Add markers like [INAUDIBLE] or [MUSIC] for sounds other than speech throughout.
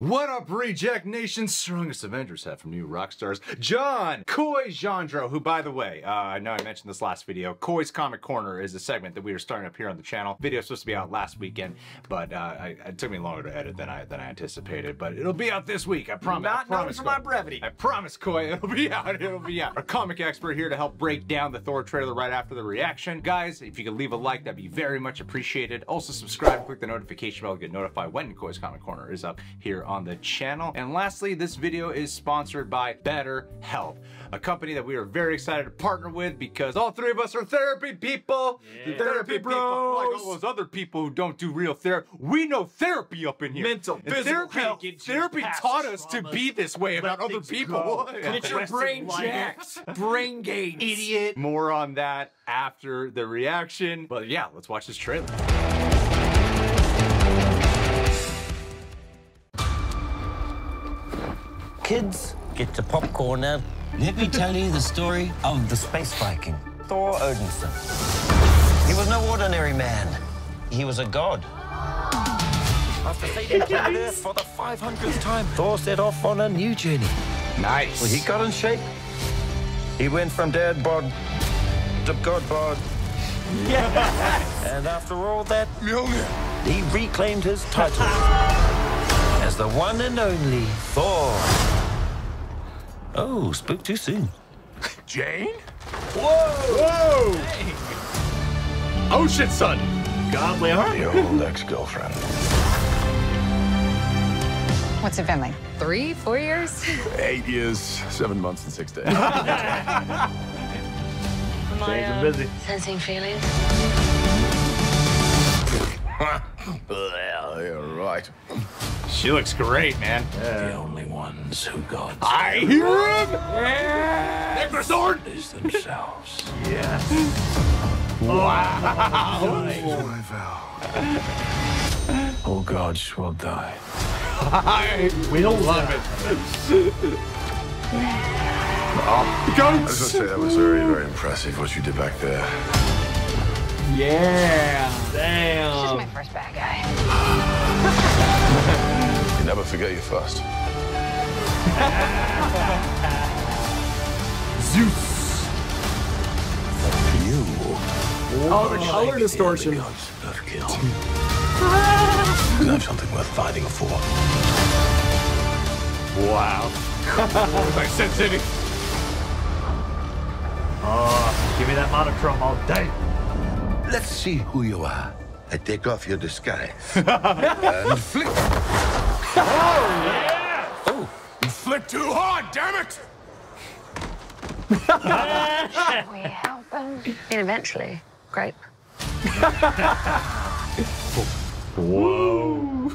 What up, Reject Nation? Strongest Avengers have from New Rockstars, John Coy Jandreau, who, by the way, uh, I know I mentioned this last video. Coy's Comic Corner is a segment that we are starting up here on the channel. Video supposed to be out last weekend, but uh, I, it took me longer to edit than I than I anticipated. But it'll be out this week. I promise. Not I promise, known for my brevity. I promise, Coy. It'll be out. It'll be out. Our comic expert here to help break down the Thor trailer right after the reaction. Guys, if you could leave a like, that'd be very much appreciated. Also, subscribe, click the notification bell to get notified when Coy's Comic Corner is up here on the channel. And lastly, this video is sponsored by BetterHelp, a company that we are very excited to partner with because all three of us are therapy people. Therapy people, like all those other people who don't do real therapy. We know therapy up in here. Mental, And physical therapy, health. therapy taught us to be this way about other people. go. Yeah. Get your brain life. jacked. [LAUGHS] Brain gains. Idiot. More on that after the reaction. But yeah, let's watch this trailer. Kids, get your popcorn now. Let me tell you the story of the space Viking, Thor Odinson. He was no ordinary man. He was a god. After saving planet Earth for the 500th time, Thor set off on a new journey. Nice. Well, he got in shape. He went from dad bod to god bod. and after all that, he reclaimed his title [LAUGHS] as the one and only Thor. Oh, spoke too soon. Jane? Whoa! Whoa! Hey. Odinson. Godly are you? Your old ex-girlfriend. What's it been like? Three, four years? Eight years, seven months, and six days. Am I uh, busy. sensing feelings? [LAUGHS] well, you're right. She looks great, man. The only ones who gods I hear him. Yeah. Necrosword. is themselves. My vow. All gods will die. I will love it. Oh. I was gonna say that was very, very impressive what you did back there. Yeah. This is Damn. my first bad guy. You never forget your first. [LAUGHS] Zeus. You. Oh, the oh, color distortion. Gods have killed. You [LAUGHS] have something worth fighting for. Wow. I sense it. Give me that monochrome all day. Let's see who you are. I take off your disguise. [LAUGHS] and flick. You flipped too hard, damn it! We help him. And eventually, grape. Whoa.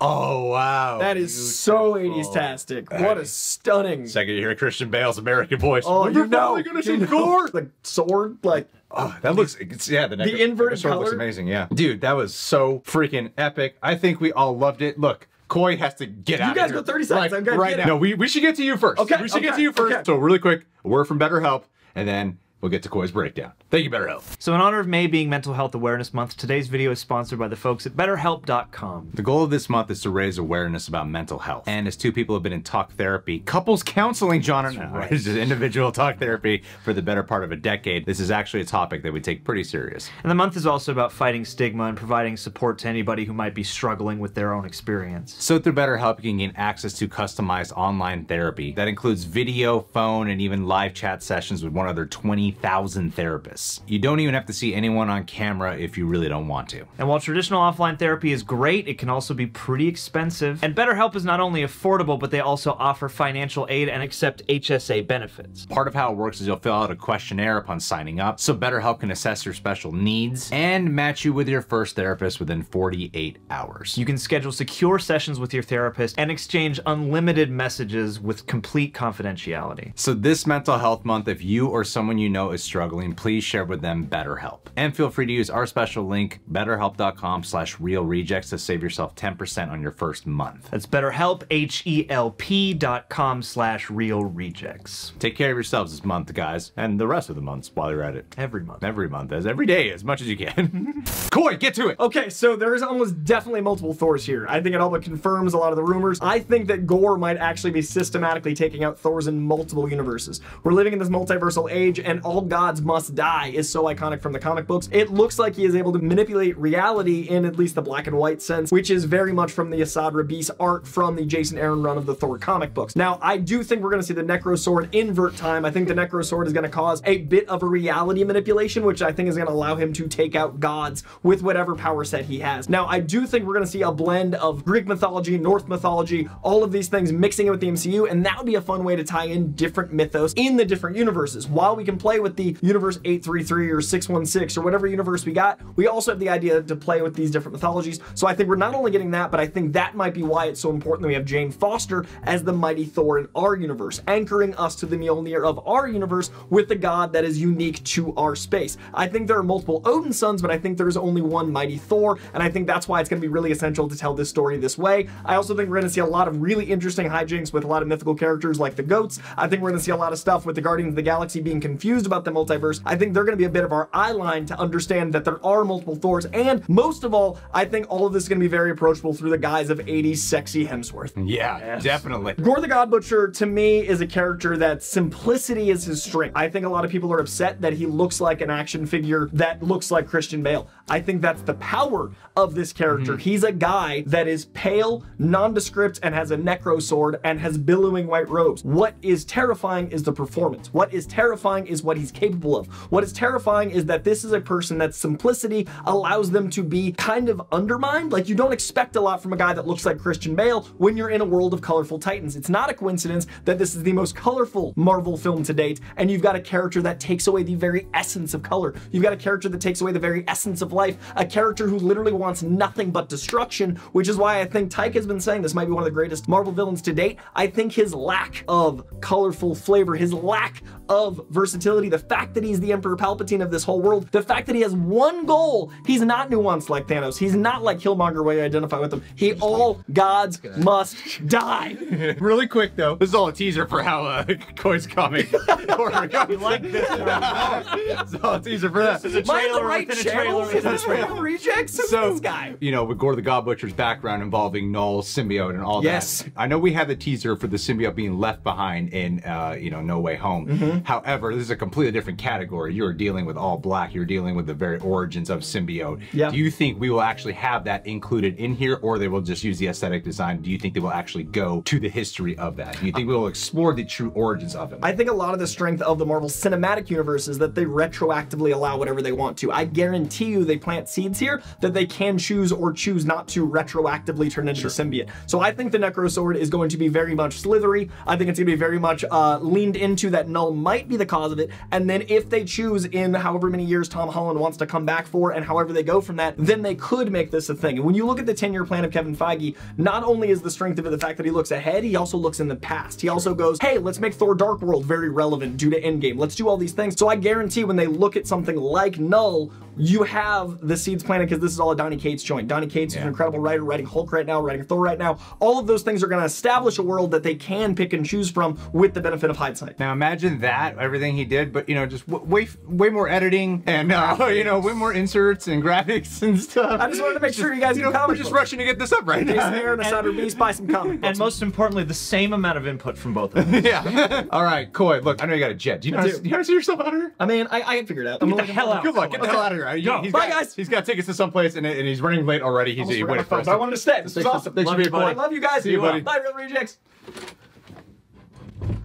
Oh wow. That is so 80s tastic. What a stunning. Second, you hear Christian Bale's American voice. Oh, you We're know. finally gonna see you know, Gorr. The sword, like, Oh, that looks it's, yeah. The, The inverted sword looks amazing. Yeah, dude, that was so freaking epic. I think we all loved it. Look. Coy has to get out. guys of here. go 30 seconds. Like, right get now. No, we, we should get to you first. Okay, we should get to you first. okay. So really quick, a word from BetterHelp, and then we'll get to Coy's breakdown. Thank you, BetterHelp. So, in honor of May being Mental Health Awareness Month, today's video is sponsored by the folks at BetterHelp.com. The goal of this month is to raise awareness about mental health. And as two people have been in talk therapy, couples counseling, John and I, [LAUGHS] is individual talk therapy for the better part of a decade, this is actually a topic that we take pretty serious. And the month is also about fighting stigma and providing support to anybody who might be struggling with their own experience. So through BetterHelp, you can gain access to customized online therapy that includes video, phone, and even live chat sessions with one of their 20,000 therapists. You don't even have to see anyone on camera if you really don't want to. And while traditional offline therapy is great, it can also be pretty expensive. And BetterHelp is not only affordable, but they also offer financial aid and accept HSA benefits. Part of how it works is you'll fill out a questionnaire upon signing up, so BetterHelp can assess your special needs and match you with your first therapist within 48 hours. You can schedule secure sessions with your therapist and exchange unlimited messages with complete confidentiality. So this mental health month, if you or someone you know is struggling, please shared with them BetterHelp. And feel free to use our special link, betterhelp.com slash reelrejects to save yourself 10% on your first month. That's BetterHelp, H-E-L-P dot com slash reel rejects. Take care of yourselves this month, guys, and the rest of the months while you're at it. Every month. Every month, as every day, as much as you can. [LAUGHS] Coy, get to it! Okay, so there's almost definitely multiple Thors here. I think it all but confirms a lot of the rumors. I think that Gorr might actually be systematically taking out Thors in multiple universes. We're living in this multiversal age, and all gods must die is so iconic from the comic books. It looks like he is able to manipulate reality in at least the black and white sense, which is very much from the Esad Ribic art from the Jason Aaron run of the Thor comic books. Now, I do think we're going to see the Necro Sword invert time. I think the Necro Sword is going to cause a bit of a reality manipulation, which I think is going to allow him to take out gods with whatever power set he has. Now, I do think we're going to see a blend of Greek mythology, Norse mythology, all of these things mixing it with the MCU, and that would be a fun way to tie in different mythos in the different universes. While we can play with the universe 833 or 616 or whatever universe we got, we also have the idea to play with these different mythologies. So I think we're not only getting that, but I think that might be why it's so important that we have Jane Foster as the mighty Thor in our universe, anchoring us to the Mjolnir of our universe with the god that is unique to our space. I think there are multiple Odinsons, but I think there's only one mighty Thor, and I think that's why it's going to be really essential to tell this story this way. I also think we're going to see a lot of really interesting hijinks with a lot of mythical characters like the goats. I think we're going to see a lot of stuff with the Guardians of the Galaxy being confused about the multiverse. I think they're going to be a bit of our eye line to understand that there are multiple Thors, and most of all, I think all of this is going to be very approachable through the guise of 80s sexy Hemsworth. Yeah, definitely. Gorr the God Butcher, to me, is a character that simplicity is his strength. I think a lot of people are upset that he looks like an action figure that looks like Christian Bale. I think that's the power of this character. Mm-hmm. He's a guy that is pale, nondescript, and has a necro sword and has billowing white robes. What is terrifying is the performance. What is terrifying is what he's capable of. What is terrifying is that this is a person that simplicity allows them to be kind of undermined. Like you don't expect a lot from a guy that looks like Christian Bale when you're in a world of colorful titans. It's not a coincidence that this is the most colorful Marvel film to date, and you've got a character that takes away the very essence of color. You've got a character that takes away the very essence of life, a character who literally wants nothing but destruction, which is why I think Tyke has been saying this might be one of the greatest Marvel villains to date. I think his lack of colorful flavor, his lack of versatility, the fact that he's the Emperor Palpatine of this whole world, the fact that he has one goal, he's not nuanced like Thanos, he's not like Killmonger where you identify with him. He all gods must die. [LAUGHS] really quick though, this is all a teaser for how uh, [LAUGHS] Coy's coming. [LAUGHS] you like this It's all a teaser for that. This is a Am the trailer right within a trailer channel? Is a this trailer. Rejects? Who's So, this guy? you know, with Gorr the God Butcher's background involving Knull, symbiote, and all Yes. that. I know we had the teaser for the symbiote being left behind in, uh, you know, No Way Home. Mm-hmm. However, this is a completely different category. You're dealing with all black. You're dealing with the very origins of symbiote. Yeah. Do you think we will actually have that included in here, or they will just use the aesthetic design? Do you think they will actually go to the history of that? Do you think we will explore the true origins of him? I think a lot of the strength of the Marvel Cinematic Universe is that they retroactively allow whatever they want to. I guarantee you they plant seeds here that they can choose or choose not to retroactively turn into the symbiote. So I think the Necro Sword is going to be very much slithery. I think it's going to be very much uh, leaned into that Knull might be the cause of it. And then if they choose in however many years Tom Holland wants to come back for and however they go from that, then they could make this a thing. And when you look at the 10-year plan of Kevin Feige, not only is the strength of it the fact that he looks ahead, he also looks in the past. He also goes, hey, let's make Thor Dark World very relevant due to Endgame. Let's do all these things. So I guarantee when they look at something like Knull, you have the seeds planted because this is all a Donny Cates joint. Donny Cates is an incredible writer, writing Hulk right now, writing Thor right now. All of those things are going to establish a world that they can pick and choose from with the benefit of hindsight. Now imagine that everything he did, but you know, just way way more editing and uh, [LAUGHS] you know, way more inserts and graphics and stuff. I just wanted to make sure you guys you knew know, we're comic just books. rushing to get this up right Jason now. Aaron, Asad Beast, buy some comic [LAUGHS] books. And most importantly, the same amount of input from both of them. [LAUGHS] yeah. All right, Coy. Look, I know you got a jet. Do you know? How to, do. do you know how to see yourself out of here? I mean, I, I can figure it out. I'm Get the looking- hell out. Good luck. Get the hell out of here. You- Go. he's Bye, got- guys. He's got tickets to someplace and, and he's running late already. He's, Almost he forgot for us. but I wanted to stay. This is awesome. Thanks Love for you, being buddy. I love you guys. See you, buddy. Bye, Reel Rejects.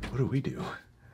What do we do?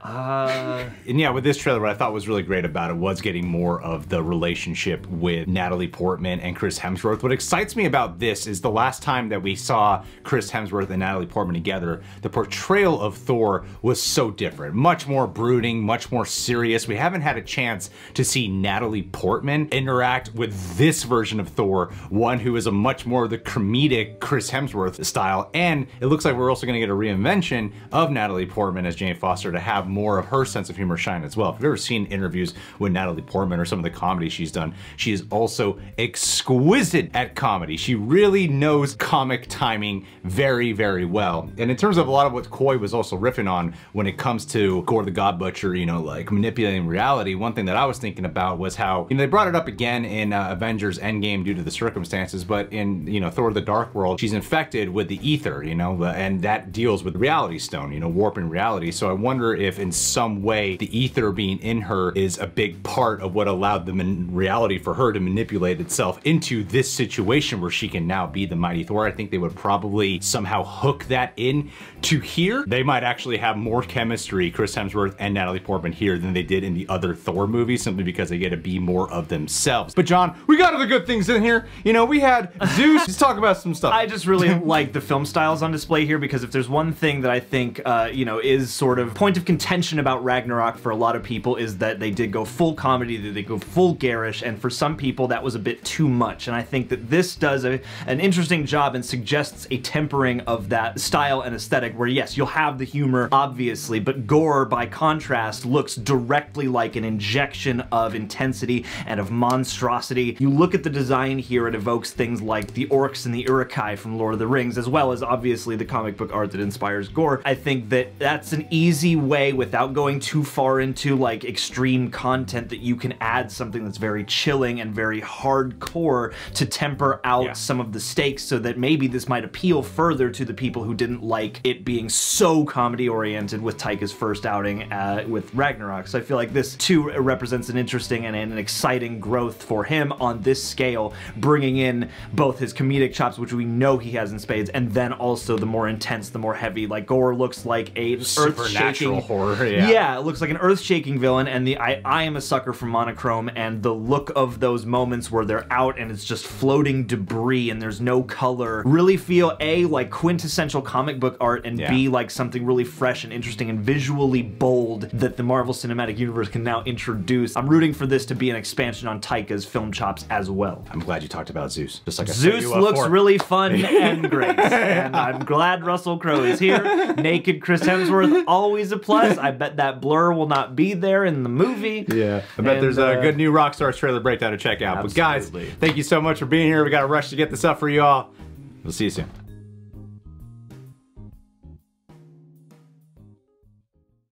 Uh, And yeah, with this trailer, what I thought was really great about it was getting more of the relationship with Natalie Portman and Chris Hemsworth. What excites me about this is the last time that we saw Chris Hemsworth and Natalie Portman together, the portrayal of Thor was so different. Much more brooding, much more serious. We haven't had a chance to see Natalie Portman interact with this version of Thor, one who is a much more the comedic Chris Hemsworth style. And it looks like we're also going to get a reinvention of Natalie Portman as Jane Foster to have more of her sense of humor shine as well. If you've ever seen interviews with Natalie Portman or some of the comedy she's done, she is also exquisite at comedy. She really knows comic timing very, very well. And in terms of a lot of what Coy was also riffing on when it comes to Gorr the God Butcher, you know, like manipulating reality, one thing that I was thinking about was how, you know, they brought it up again in uh, Avengers Endgame due to the circumstances, but in, you know, Thor the Dark World, she's infected with the ether, you know, and that deals with reality stone, you know, warping reality. So I wonder if in some way the ether being in her is a big part of what allowed the reality for her to manipulate itself into this situation where she can now be the mighty Thor. I think they would probably somehow hook that in to here. They might actually have more chemistry, Chris Hemsworth and Natalie Portman here than they did in the other Thor movies simply because they get to be more of themselves. But John, we got other good things in here. You know, we had Zeus. Let's talk about some stuff. [LAUGHS] I just really like the film styles on display here because if there's one thing that I think, uh, you know, is sort of point of contention about Ragnarok for a lot of people is that they did go full comedy, that they go full garish, and for some people that was a bit too much. And I think that this does a, an interesting job and suggests a tempering of that style and aesthetic where yes, you'll have the humor, obviously, but Gorr, by contrast, looks directly like an injection of intensity and of monstrosity. You look at the design here, it evokes things like the orcs and the Uruk-hai from Lord of the Rings, as well as obviously the comic book art that inspires Gorr. I think that that's an easy way without going too far into like extreme content that you can add something that's very chilling and very hardcore to temper out Yeah. some of the stakes so that maybe this might appeal further to the people who didn't like it being so comedy oriented with Taika's first outing uh, with Ragnarok. So I feel like this too represents an interesting and an exciting growth for him on this scale, bringing in both his comedic chops, which we know he has in spades, and then also the more intense, the more heavy. Like Gorr looks like a Supernatural earth-shaking horror, [LAUGHS] yeah. yeah, it looks like an earth-shaking villain, and the I, I am a sucker for monochrome, and the look of those moments where they're out and it's just floating debris and there's no color really feel a like quintessential comic book art and Yeah. b like something really fresh and interesting and visually bold that the Marvel Cinematic Universe can now introduce. I'm rooting for this to be an expansion on Taika's film chops as well. I'm glad you talked about Zeus. Just like I Zeus looks for. really fun [LAUGHS] and great, and I'm glad Russell Crowe is here. [LAUGHS] Naked Chris Hemsworth, always a plus. I bet that blur will not be there in the movie. Yeah, I bet And, there's a uh, good new Rockstars trailer breakdown to check out. But guys, thank you so much for being here. We got to rush to get this up for you all. We'll see you soon.